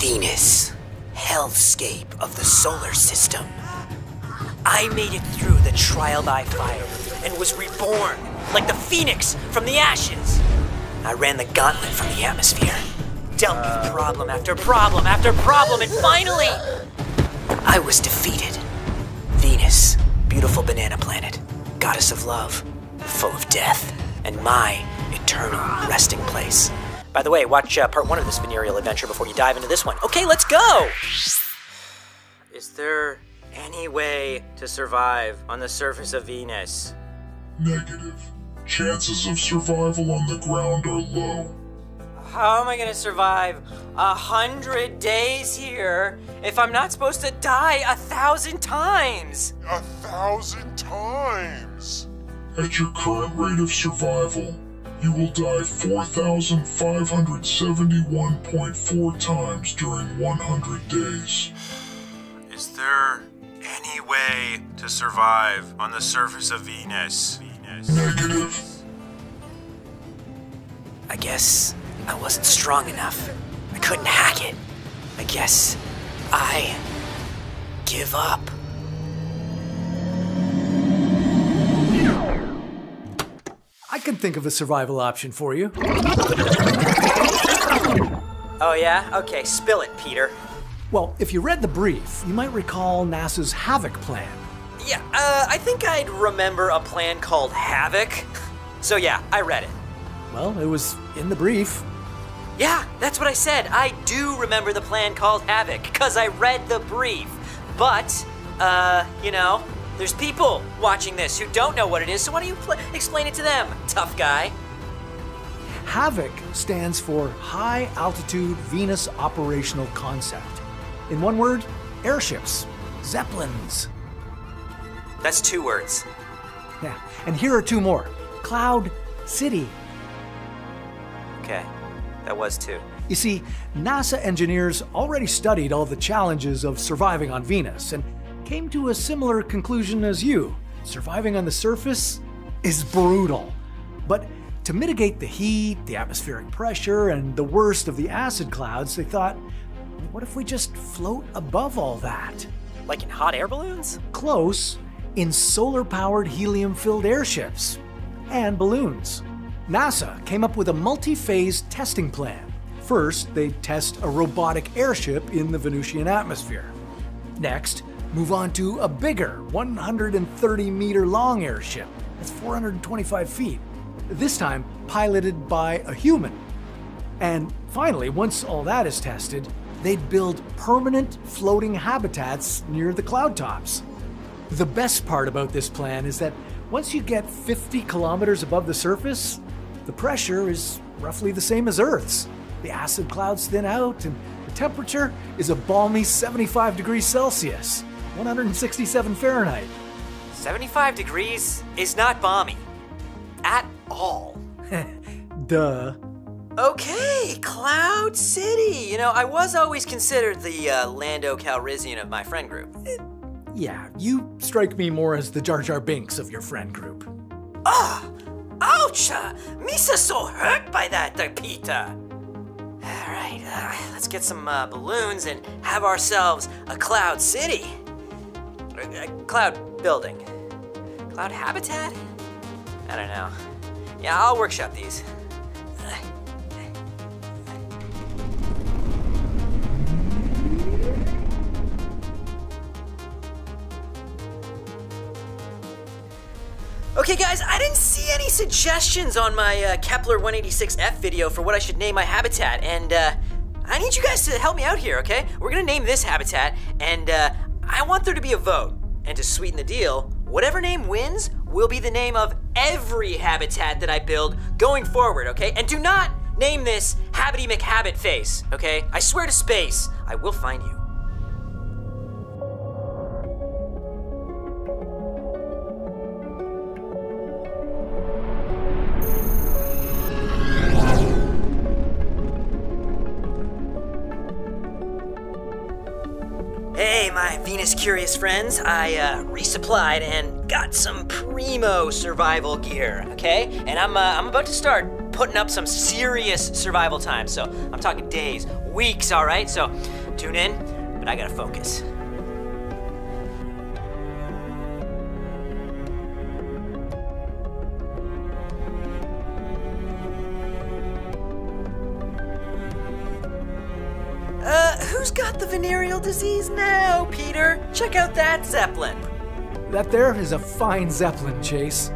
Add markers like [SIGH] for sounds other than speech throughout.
Venus, hellscape of the solar system. I made it through the trial by fire and was reborn like the phoenix from the ashes. I ran the gauntlet from the atmosphere, dealt with problem after problem after problem, and finally, I was defeated. Venus, beautiful banana planet, goddess of love, full of death, and my eternal resting place. By the way, watch uh, part one of this venereal adventure before you dive into this one. Okay, let's go! Is there any way to survive on the surface of Venus? Negative. Chances of survival on the ground are low. How am I gonna survive a hundred days here if I'm not supposed to die a thousand times? A thousand times! At your current rate of survival, you will die 4,571.4 times during 100 days. Is there any way to survive on the surface of Venus? Venus. Negative. I guess I wasn't strong enough. I couldn't hack it. I guess I give up. I can think of a survival option for you. Oh, yeah? Okay, spill it, Peter. Well, if you read the brief, you might recall NASA's Havoc plan. Yeah, uh, I think I'd remember a plan called Havoc. [LAUGHS] So, yeah, I read it. Well, it was in the brief. Yeah, that's what I said. I do remember the plan called Havoc, because I read the brief. But, uh, you know, there's people watching this who don't know what it is, so why don't you pl- explain it to them, tough guy? HAVOC stands for High Altitude Venus Operational Concept. In one word, airships, zeppelins. That's two words. Yeah, and here are two more Cloud City. Okay, that was too. You see, NASA engineers already studied all the challenges of surviving on Venus and came to a similar conclusion as you. Surviving on the surface is brutal. But to mitigate the heat, the atmospheric pressure, and the worst of the acid clouds, they thought, what if we just float above all that? Like in hot air balloons? Close, in solar powered helium filled airships and balloons. NASA came up with a multi phase testing plan. First, they test a robotic airship in the Venusian atmosphere. Next, move on to a bigger 130 meter long airship. That's 425 feet. This time, piloted by a human. And finally, once all that is tested, they'd build permanent floating habitats near the cloud tops. The best part about this plan is that once you get 50 kilometers above the surface, the pressure is roughly the same as Earth's. The acid clouds thin out, and the temperature is a balmy 75 degrees Celsius, 167 Fahrenheit. 75 degrees is not balmy. At all. [LAUGHS] Duh. Okay, Cloud City. You know, I was always considered the uh, Lando Calrissian of my friend group. Yeah, you strike me more as the Jar Jar Binks of your friend group. Ah! Ouch! Uh, Misa's so hurt by that, uh, Peter. Alright, uh, let's get some uh, balloons and have ourselves a Cloud City. A, a cloud building. Cloud habitat? I don't know. Yeah, I'll workshop these. Okay, guys, I didn't see any suggestions on my uh, Kepler 186F video for what I should name my habitat, and uh, I need you guys to help me out here, okay? We're gonna name this habitat, and uh, I want there to be a vote. And to sweeten the deal, whatever name wins will be the name of every habitat that I build going forward, okay? And do not name this Habity McHabit Face, okay? I swear to space, I will find you. Hey, my Venus curious friends, I uh, resupplied and got some primo survival gear, okay? And I'm, uh, I'm about to start putting up some serious survival time. So I'm talking days, weeks, all right? So tune in, but I gotta focus. Venereal disease now, Peter? Check out that Zeppelin. That there is a fine Zeppelin, Chase.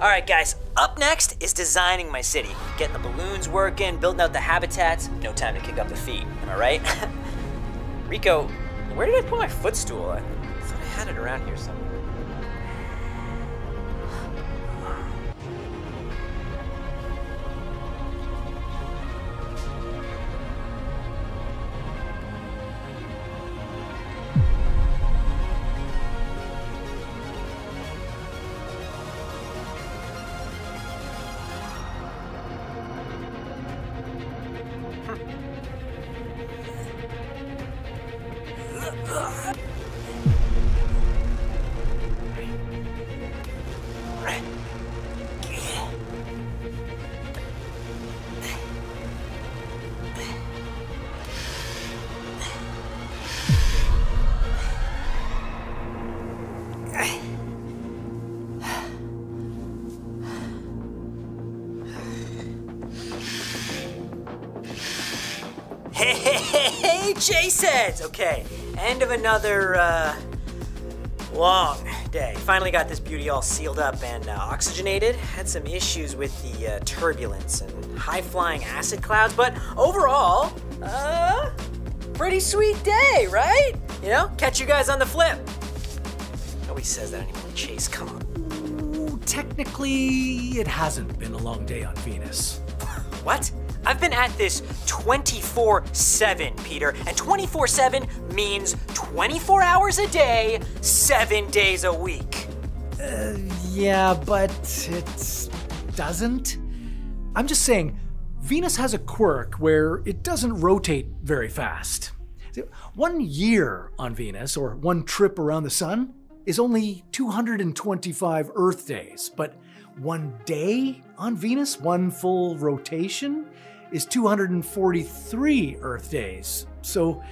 All right, guys, up next is designing my city. Getting the balloons working, building out the habitats. No time to kick up the feet, am I right? [LAUGHS] Rico, where did I put my footstool? I thought I had it around here somewhere. Hey, Jasons! Okay, end of another, uh, long day. Finally got this beauty all sealed up and uh, oxygenated. Had some issues with the uh, turbulence and high flying acid clouds, but overall, uh, pretty sweet day, right? You know, catch you guys on the flip. Nobody says that anymore. Chase, come on. Ooh, technically, it hasn't been a long day on Venus. What? I've been at this 24 7, Peter, and 24 7 means 24 hours a day, 7 days a week. Uh, yeah, but it doesn't. I'm just saying, Venus has a quirk where it doesn't rotate very fast. One year on Venus, or one trip around the sun, is only 225 Earth days, but one day on Venus, one full rotation, is 243 Earth days. So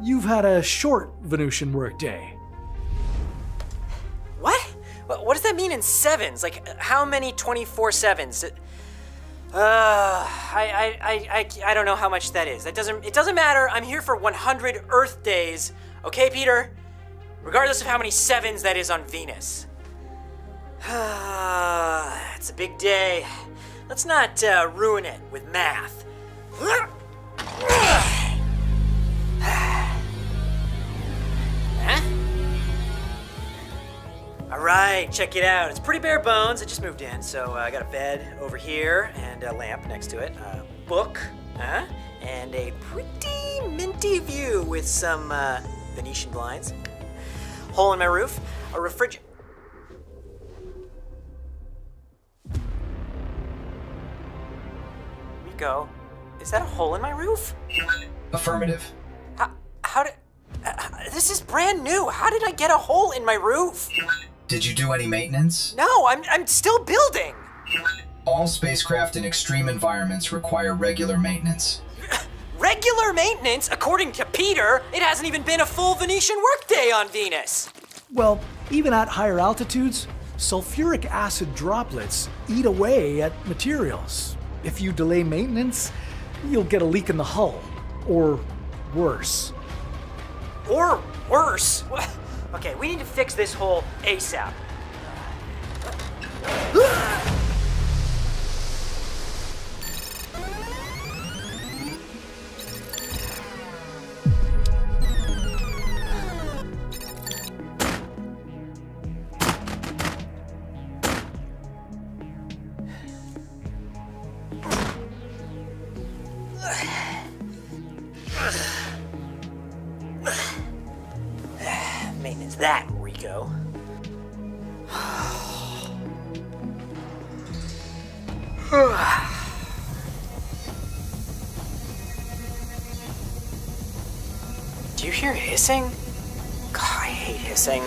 you've had a short Venusian workday. What? What what does that mean in sevens? Like, how many 24 sevens? Uh, I, I, I, I, I don't know how much that is. That doesn't, it doesn't matter. I'm here for 100 Earth days. Okay, Peter? Regardless of how many sevens that is on Venus. It's a big day. Let's not uh, ruin it with math. huh? All right, check it out. It's pretty bare bones. I just moved in, so uh, I got a bed over here and a lamp next to it, a book, huh? and a pretty minty view with some uh, Venetian blinds. Hole in my roof, a refrigerator. Rico, is that a hole in my roof? Affirmative. How, how did. Uh, this is brand new. How did I get a hole in my roof? Did you do any maintenance? No, I'm, I'm still building. All spacecraft in extreme environments require regular maintenance. [LAUGHS] Regular maintenance, according to Peter, it hasn't even been a full Venetian workday on Venus. Well, even at higher altitudes, sulfuric acid droplets eat away at materials. If you delay maintenance, you'll get a leak in the hull. Or worse. Or worse. [LAUGHS] Okay, we need to fix this hole ASAP. Do you hear hissing? God, I hate hissing?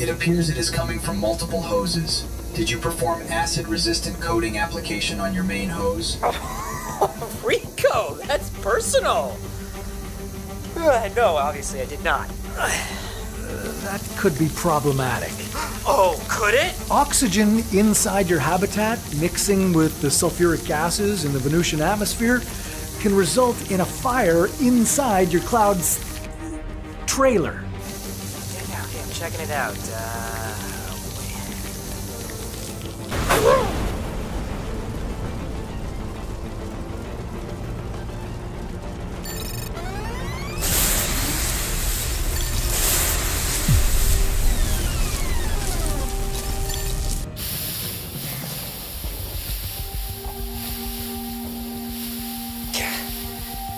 It appears it is coming from multiple hoses. Did you perform acid-resistant coating application on your main hose? [LAUGHS] Rico, that's personal. Uh, no, obviously I did not. That could be problematic. Oh, could it? Oxygen inside your habitat mixing with the sulfuric gases in the Venusian atmosphere can result in a fire inside your cloud's trailer. Okay, I'm checking it out. Uh,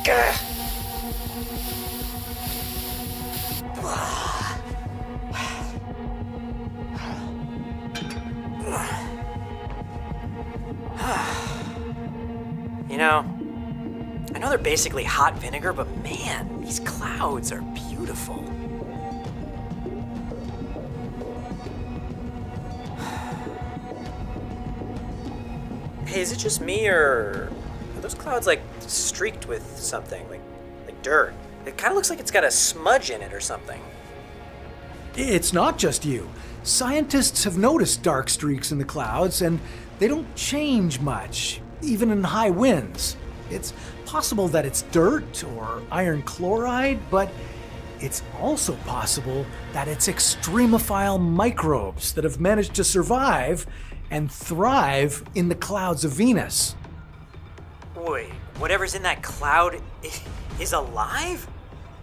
[SIGHS] You know, I know they're basically hot vinegar, but man, these clouds are beautiful. [SIGHS] Hey, is it just me, or those clouds like streaked with something, like like dirt? It kind of looks like it's got a smudge in it or something. It's not just you. Scientists have noticed dark streaks in the clouds, and they don't change much, even in high winds. It's possible that it's dirt or iron chloride, but it's also possible that it's extremophile microbes that have managed to survive and thrive in the clouds of Venus. Wait, whatever's in that cloud [LAUGHS] is alive?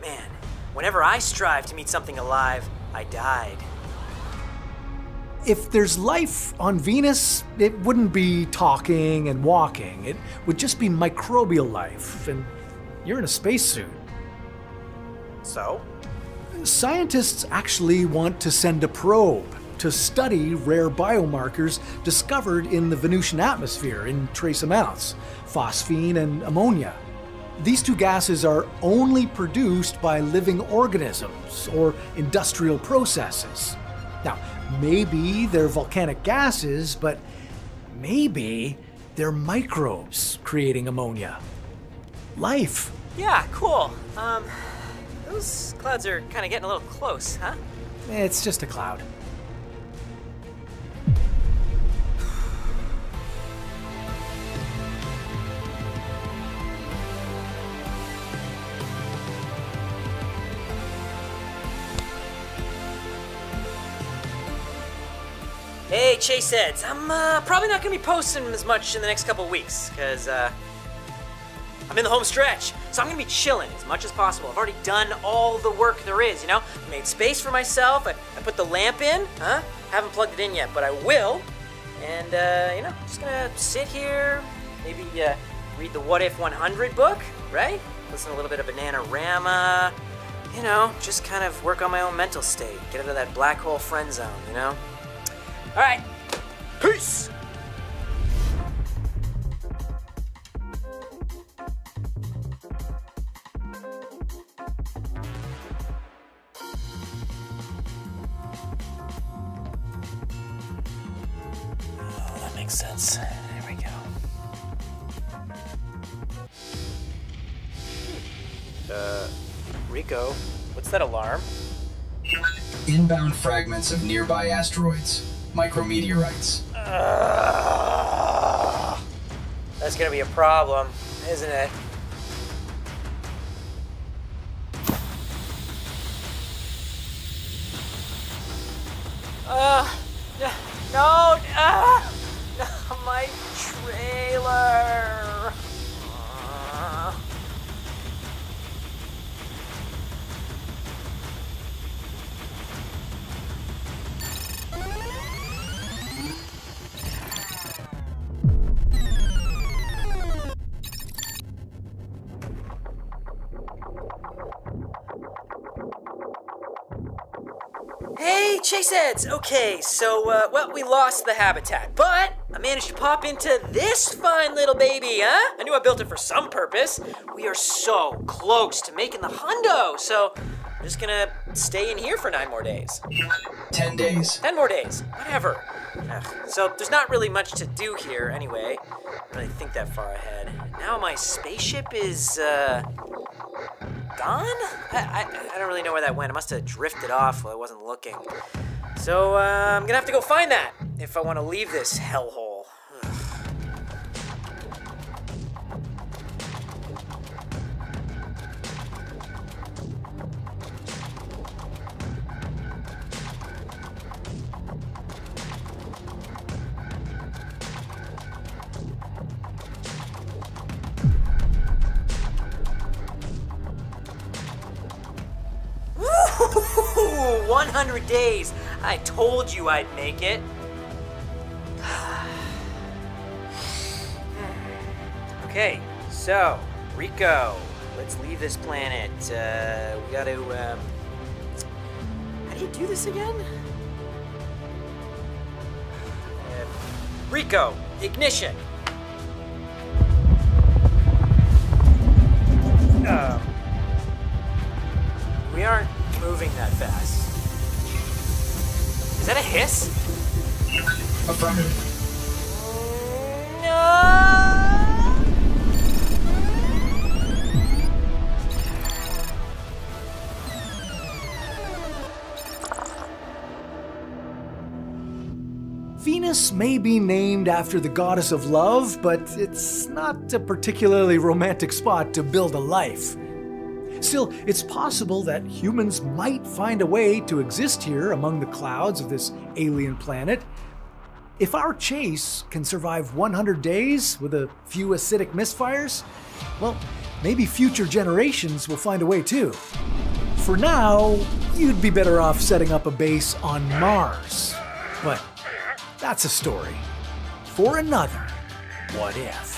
Man, whenever I strive to meet something alive, I died. If there's life on Venus, it wouldn't be talking and walking. It would just be microbial life, and you're in a spacesuit. So? Scientists actually want to send a probe to study rare biomarkers discovered in the Venusian atmosphere in trace amounts phosphine and ammonia. These two gases are only produced by living organisms or industrial processes. Now, maybe they're volcanic gases, but maybe they're microbes creating ammonia. Life. Yeah, cool. Um, those clouds are kind of getting a little close, huh? It's just a cloud. Hey, Chase Eds, I'm uh, probably not gonna be posting as much in the next couple weeks, because uh, I'm in the home stretch, so I'm gonna be chilling as much as possible. I've already done all the work there is, you know? I made space for myself, I, I put the lamp in, huh? Haven't plugged it in yet, but I will. And, uh, you know, just gonna sit here, maybe uh, read the What If 100 book, right? Listen to a little bit of Bananarama, you know, just kind of work on my own mental state, get out of that black hole friend zone, you know? All right. Peace. Oh, that makes sense. There we go. Uh, Rico, what's that alarm? Inbound fragments of nearby asteroids, micrometeorites. Ugh. That's gonna be a problem, isn't it? Hey, Chase Eds! Okay, so, uh, well, we lost the habitat, but I managed to pop into this fine little baby, huh? I knew I built it for some purpose. We are so close to making the hundo, so, I'm just gonna stay in here for nine more days. Ten days. Ten more days. Whatever. Ugh. So there's not really much to do here anyway. I don't really think that far ahead. Now my spaceship is, uh. Gone? I, I, I don't really know where that went. It must have drifted off while I wasn't looking. So, uh, I'm gonna have to go find that if I want to leave this hellhole. I told you I'd make it. [SIGHS] okay, so, Rico, let's leave this planet. Uh, we gotta, um, how do you do this again? Uh, [SIGHS] Rico, ignition. Um, we aren't moving that fast. Is that a hiss? Affirmative. No! Venus may be named after the goddess of love, but it's not a particularly romantic spot to build a life. Still, it's possible that humans might find a way to exist here among the clouds of this alien planet. If our chase can survive 100 days with a few acidic misfires, well, maybe future generations will find a way too. For now, you'd be better off setting up a base on Mars. But that's a story for another What If.